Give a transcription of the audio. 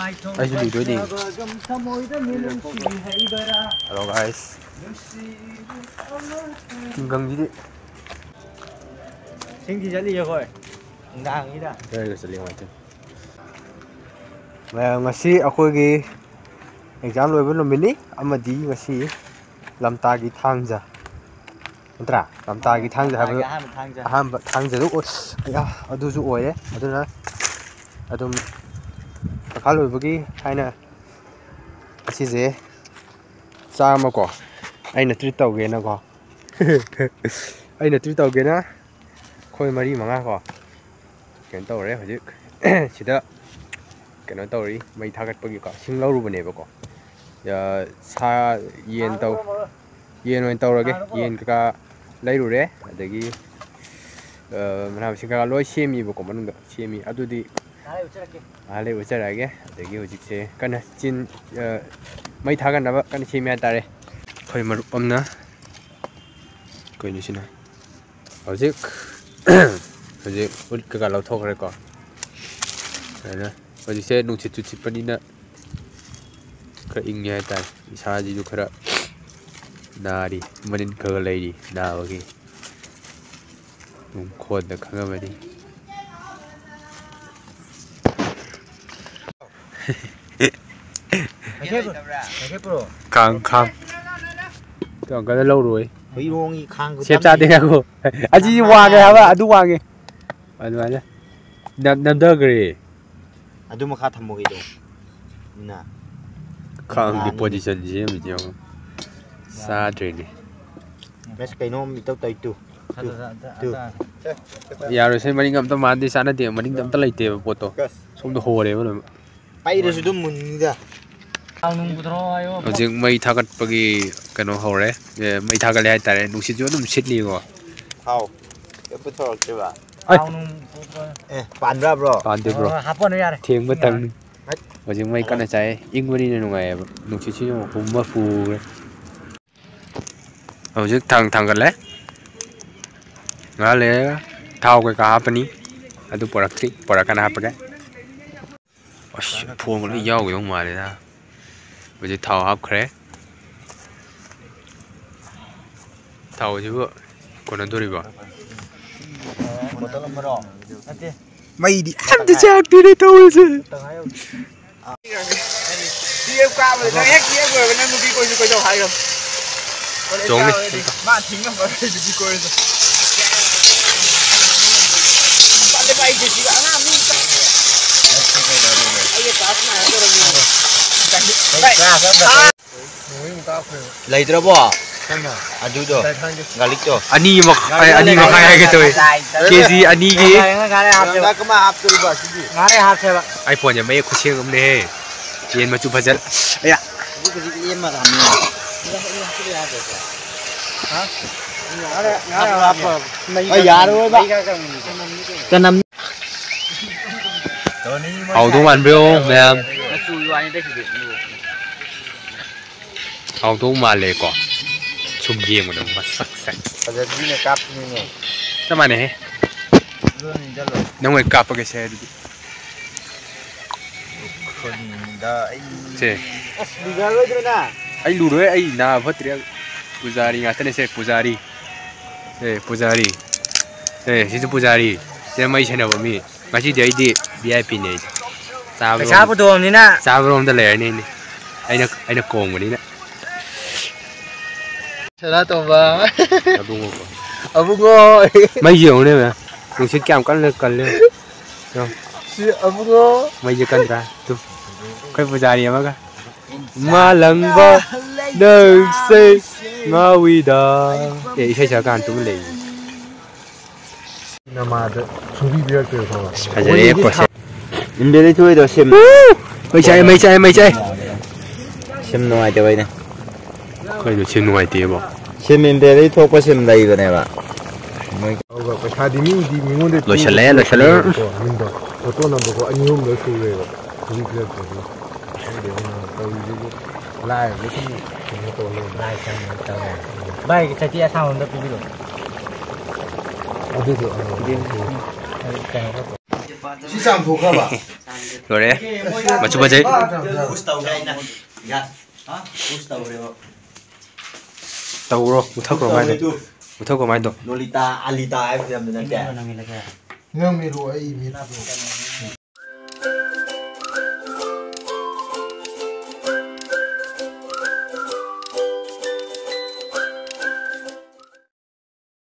ꯑꯩꯁꯨ ꯂꯨꯗꯣꯏꯅꯤ ꯍꯜꯂꯣ ꯒꯥꯏꯁ ꯆꯤꯡꯒꯪꯁꯤꯗꯤ ꯁꯤꯡꯗꯤ ꯆꯠꯂꯤ ꯑꯩꯈꯣꯏ ꯅꯨꯡꯗꯥꯡꯒꯤꯗ ꯀꯔꯤꯒ ꯆꯠꯂꯤ ꯀꯃꯥꯏꯅ ꯇꯧꯋꯤ ꯉꯁꯤ ꯑꯩꯈꯣꯏꯒꯤ ꯑꯦꯛꯖꯥꯝ ꯂꯣꯏꯕ ꯅꯨꯃꯤꯠꯅꯤ ꯑꯃꯗꯤ ꯉꯁꯤ ꯂꯝꯇꯥꯒꯤ ꯊꯥꯡꯖ ꯅꯠꯇ꯭ꯔꯥ ꯂꯝꯇꯥꯒꯤ ꯊꯥꯡꯖ ꯍꯥꯏꯕ ꯑꯍꯥꯟꯕ ꯊꯥꯡꯖ ꯑꯍꯥꯟꯕ ꯊꯥꯡꯖꯗꯨ ꯑꯣꯏ ꯑꯗꯨꯁꯨ ꯑꯣꯏꯔꯦ ꯑꯗꯨꯅ ꯑꯗꯨꯝ ꯐꯥꯜꯂꯣꯏꯕꯒꯤ ꯍꯥꯏꯅ ꯑꯁꯤꯁꯦ ꯆꯥꯝꯃꯀꯣ ꯑꯩꯅ ꯇ꯭ꯔꯤꯠ ꯇꯧꯒꯦꯅꯀꯣ ꯑꯩꯅ ꯇ꯭ꯔꯤꯠ ꯇꯧꯒꯦꯅ ꯑꯩꯈꯣꯏ ꯃꯔꯤ ꯃꯉꯥꯀꯣ ꯀꯩꯅꯣ ꯇꯧꯔꯦ ꯍꯧꯖꯤꯛ ꯁꯤꯗ ꯀꯩꯅꯣ ꯇꯧꯔꯤ ꯃꯩ ꯊꯥꯒꯠꯄꯒꯤꯀꯣ ꯁꯤꯡ ꯂꯧꯔꯨꯕꯅꯦꯕꯀꯣ ꯁꯥ ꯌꯦꯟ ꯇꯧ ꯌꯦꯟ ꯑꯣꯏꯅ ꯇꯧꯔꯒꯦ ꯌꯦꯟ ꯀꯩꯀꯥ ꯂꯩꯔꯨꯔꯦ ꯑꯗꯒꯤ ꯃꯅꯥ ꯃꯁꯤꯡ ꯀꯩꯀꯥ ꯂꯣꯏ ꯁꯦꯝꯃꯤꯕꯀꯣ ꯃꯅꯨꯡꯗ ꯁꯦꯝꯃꯤ ꯑꯗꯨꯗꯤ ꯉꯥꯏꯍꯥꯛ ꯂꯩ ꯎꯠꯆꯔꯛꯑꯒꯦ ꯑꯗꯒꯤ ꯍꯧꯖꯤꯛꯁꯦ ꯀꯟꯅ ꯆꯤꯟ ꯃꯩ ꯊꯥꯒꯠꯅꯕ ꯀꯟꯅ ꯁꯦꯝꯃꯤ ꯍꯥꯏꯇꯥꯔꯦ ꯑꯩꯈꯣꯏ ꯃꯔꯨꯞ ꯑꯃꯅ ꯀꯩꯅꯣꯁꯤꯅ ꯍꯧꯖꯤꯛ ꯍꯧꯖꯤꯛ ꯎꯠ ꯀꯩꯀꯥ ꯂꯧꯊꯣꯛꯈ꯭ꯔꯦꯀꯣ ꯑꯗꯨꯅ ꯍꯧꯖꯤꯛꯁꯦ ꯅꯨꯡꯁꯤꯠꯁꯨ ꯁꯤꯠꯄꯅꯤꯅ ꯈꯔ ꯏꯪꯉꯦ ꯍꯥꯏꯇꯥꯔꯦ ꯏꯁꯥꯁꯤꯁꯨ ꯈꯔ ꯅꯥꯔꯤ ꯃꯅꯤꯟ ꯈꯔ ꯂꯩꯔꯤ ꯅꯥꯕꯒꯤ ꯈꯣꯟꯗ ꯈꯪꯉꯝꯃꯅꯤ 강강 그런가를 러우로이 위롱이 강그 셉사대냐고 아지 왕에 하봐 아두 왕에 맞아 맞아 남 남더 그래 아두 마카 탐목이도 나 강디 포지션 지음이죠 사드니 Mas kainom itaw tayo ito. Yaro sa maning amta mandi sana di maning amta lay tebo poto. Sumdo hore mo naman. ꯄꯩꯔꯁꯨ ꯑꯗꯨꯝ ꯃꯨꯟꯅꯤꯗ ꯍꯧꯖꯤꯛ ꯃꯩ ꯊꯥꯒꯠꯄꯒꯤ ꯀꯩꯅꯣ ꯍꯧꯔꯦ ꯃꯩ ꯊꯥꯒꯠꯂꯦ ꯍꯥꯏꯇꯥꯔꯦ ꯅꯨꯡꯁꯤꯠꯁꯨ ꯑꯗꯨꯝ ꯁꯤꯠꯂꯤꯀꯣ ꯊꯥꯎ ꯄꯨꯊꯣꯔꯛꯇ꯭ꯔꯤꯕ ꯑꯩ ꯑꯦ ꯄꯥꯟꯗ꯭ꯔꯕ꯭ꯔꯣ ꯄꯥꯟꯗꯦ ꯕ꯭ꯔꯣ ꯍꯥꯞꯄꯅꯨ ꯌꯥꯔꯦ ꯊꯦꯡꯕ ꯇꯪꯅꯤ ꯍꯧꯖꯤꯛ ꯃꯩ ꯀꯟꯅ ꯆꯥꯏ ꯏꯪꯕꯅꯤꯅ ꯅꯨꯡꯉꯥꯏꯌꯦꯕ ꯅꯨꯡꯁꯤꯠꯁꯨ ꯌꯦꯡꯉꯨ ꯍꯨꯝꯃ ꯄꯨꯈ꯭ꯔꯦ ꯍꯧꯖꯤꯛ ꯊꯥꯡ ꯊꯥꯡꯒꯠꯂꯦ ꯉꯥꯏꯍꯥꯛ ꯂꯩꯔꯒ ꯊꯥꯎ ꯀꯩꯀꯥ ꯍꯥꯞꯄꯅꯤ ꯑꯗꯨ ꯄꯣꯔꯛꯇ꯭ꯔꯤ ꯄꯣꯔꯛꯀꯥꯟꯗ ꯍꯥꯞꯄꯒꯦ 어씨 보험을 이하고 욕 말이다 뭐지 타워 합크래 타워 지금 그런 돌이고 mày đi ăn thì chạc đi đây thôi chứ đi em qua mà nó hết kia rồi nên mình đi coi như coi đâu hay không chống đi bạn thính không có gì đi coi rồi ꯂꯩꯇ꯭ꯔꯕꯣ ꯑꯗꯨꯗꯣ ꯒꯥꯔꯤꯛꯇꯣ ꯑꯅꯤ ꯃꯈꯥꯏ ꯑꯅꯤ ꯃꯈꯥꯏ ꯍꯥꯏꯒꯦ ꯇꯧꯋꯤ ꯀꯦꯖꯤ ꯑꯅꯤꯒꯤ ꯀꯃꯥꯏ ꯍꯥꯞꯇꯣꯔꯤꯕ ꯁꯤꯗꯤ ꯉꯥꯔꯦ ꯍꯥꯞꯁꯦꯕ ꯑꯩ ꯐꯣꯟꯁꯦ ꯃꯌꯦꯛ ꯈꯨꯠꯁꯦꯝ ꯑꯃꯅꯦꯍꯦ ꯌꯦꯟ ꯃꯆꯨ ꯐꯖ ꯑꯌꯥ เอาตู้มาเลยก่อนชุมเยี่ยมกันมาสักสักเราจะวิ่งกลับนี่ไงจะมาไหนเรื่องนี้จะหลบน้องเอกลับไปกันเสียดิคนได้เจ๊ดูด้วยด้วยนะไอ้ดูด้วยไอ้น้าพัตรีปูจารีงานเนี่ยเสียปูจารีเอ้ปูจารีเอ้ชิจูปูจารีเจ๊ไม่ใช่นะผมมีมาชิเดี๋ยวดี VIP เนี่ยสามรวมสามรวมตะเลยนี่ไอ้นักไอ้นักโกงวันนี้เนี่ย Chara tomba. Abungo. Abungo. Mấy giờ nữa mày, Mình sẽ cảm con lên cần lên. Không. Si abungo. Mấy giờ cần ra. Tu. Quay phụ già đi em ơi. ma lăng ba đơn xe ngã vi đà. Để xe chở càng tụi lấy. Nà mà 준비되어 있어요. 가자 예뻐. 인베리 투에도 심. mấy chạy mấy chạy mấy chạy. Xem nó ai cho vậy nè. ꯀꯩꯅꯣ ꯁꯤ ꯅꯨꯡꯉꯥꯏꯇꯦꯕꯣ ꯁꯤꯝ ꯏꯟꯕꯦꯂꯤ ꯊꯣꯛꯄ ꯁꯤꯝ ꯂꯩꯕꯅꯦꯕ ꯃꯣꯏ ꯑꯗꯨꯒ ꯄꯩꯁꯥꯗꯤ ꯃꯤꯗꯤ ꯃꯤꯉꯣꯟꯗ ꯂꯣꯏꯁꯜꯂꯦ ꯂꯣꯏꯁꯜꯂꯦ ꯃꯤꯡꯗꯣ ꯐꯣꯇꯣ ꯅꯝꯕꯔꯀꯣ ꯑꯅꯤ ꯑꯍꯨꯝꯗ ꯁꯨꯔꯦꯕ ꯁꯨꯡꯕꯤꯕꯤꯔꯛꯇ꯭ꯔꯗꯤ ꯈꯪꯗꯦ ꯑꯩꯅ ꯇꯧꯔꯤꯁꯤꯕꯨ ꯂꯥꯏꯔꯕ ꯁꯨꯝ ꯀꯩꯅꯣ ꯇꯧꯔ ꯂꯥꯏ ꯚꯥꯏ ꯆꯩꯇꯤ ꯑꯁꯥꯡꯕꯝꯗ ꯄꯤꯕꯤꯔꯣ ꯑꯗꯨꯗꯣ ꯀꯩꯅꯣ ꯁꯤ tawro uthak ro mai do uthak ro mai do lolita alita ai phi am na kya ngang mi ro ai mi na ro